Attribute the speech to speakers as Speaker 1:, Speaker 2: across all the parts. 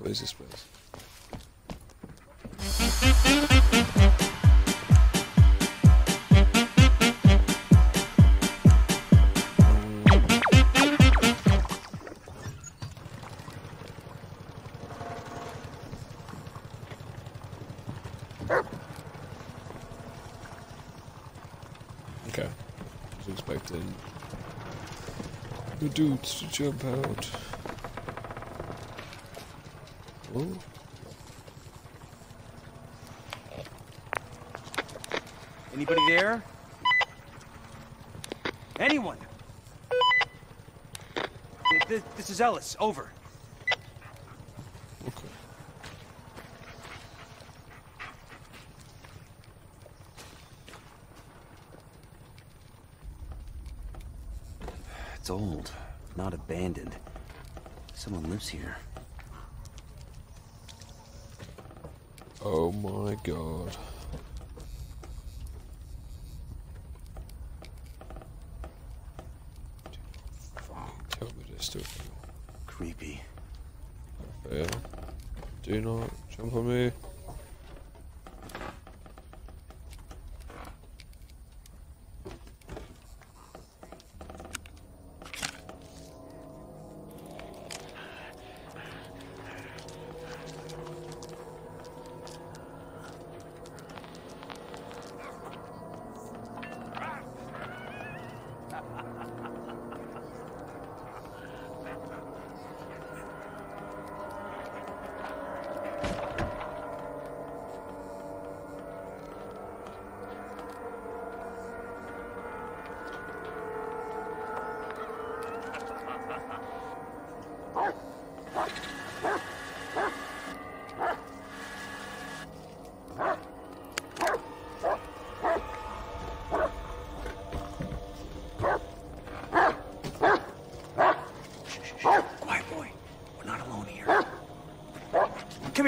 Speaker 1: What is this place? Okay. I was expecting the dudes to jump out. Oh.
Speaker 2: Anybody there? Anyone? This, this is Ellis. Over.
Speaker 1: Okay.
Speaker 2: It's old, not abandoned. Someone lives here.
Speaker 1: Oh my god. Tell me this still
Speaker 2: Creepy.
Speaker 1: fail. Do not jump on me.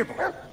Speaker 2: Here, boy.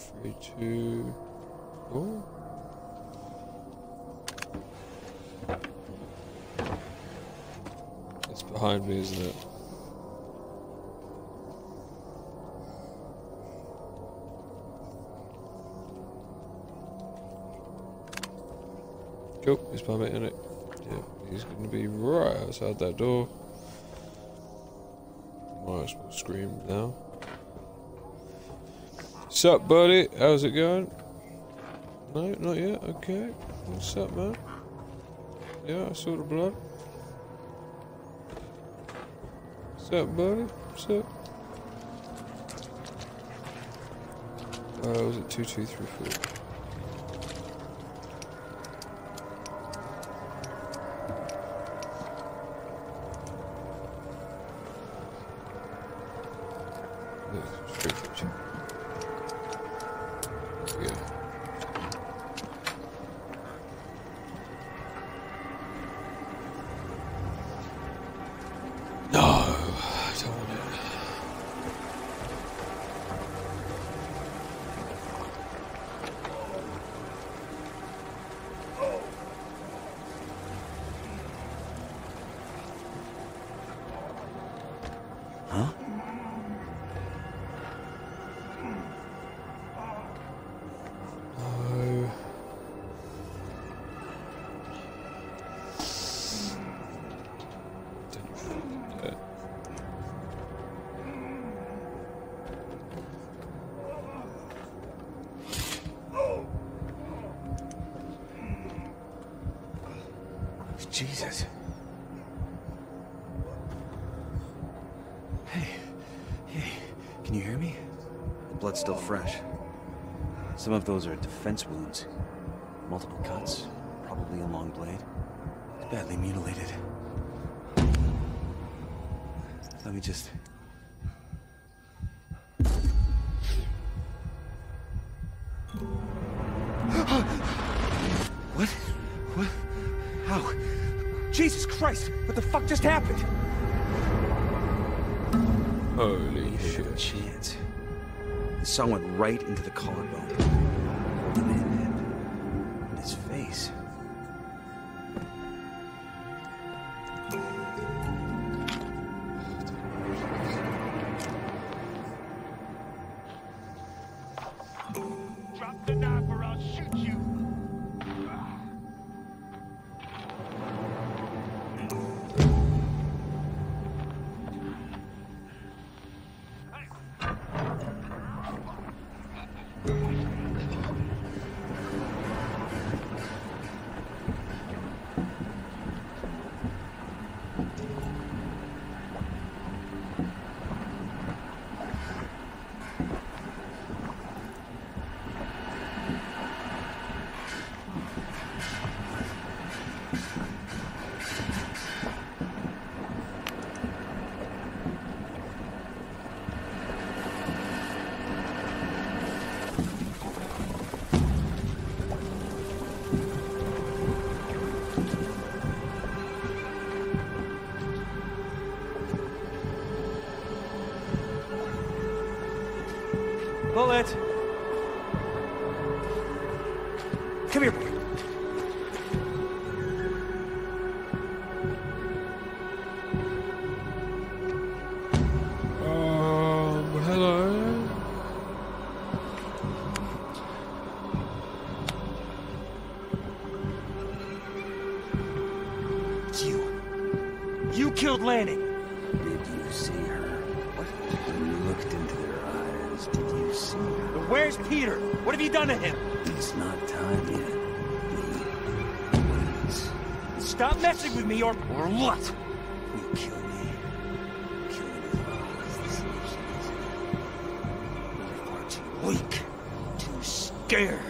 Speaker 1: Three, three, two. Oh. It's behind me, isn't it? Cool, he's behind me, isn't it? Yeah, he's gonna be right outside that door. Might as well scream now. Sup, buddy? How's it going? No, not yet. Okay. What's up, man? Yeah, I saw the blood. What's up, buddy? What's up? Uh, was it two, two, three, four? Yeah, three, three, two. Yeah.
Speaker 2: Jesus. Hey, hey, can you hear me? The blood's still fresh. Some of those are defense wounds. Multiple cuts, probably a long blade. It's badly mutilated. Let me just... what? What? How? Jesus Christ! What the fuck just happened?
Speaker 1: Holy
Speaker 2: Shit.
Speaker 1: shit.
Speaker 2: chance. The song went right into the collarbone. Bullet! Come here, boy.
Speaker 1: Um, hello?
Speaker 2: You. You killed Lanning.
Speaker 3: Did you see her? What? When you looked into their eyes, did you
Speaker 2: But where's Peter? What have you done to him?
Speaker 3: It's not time yet. Please.
Speaker 2: Stop messing with me or... or what?
Speaker 3: You kill me. Killing his body is the solution. You're far too weak. Too scared.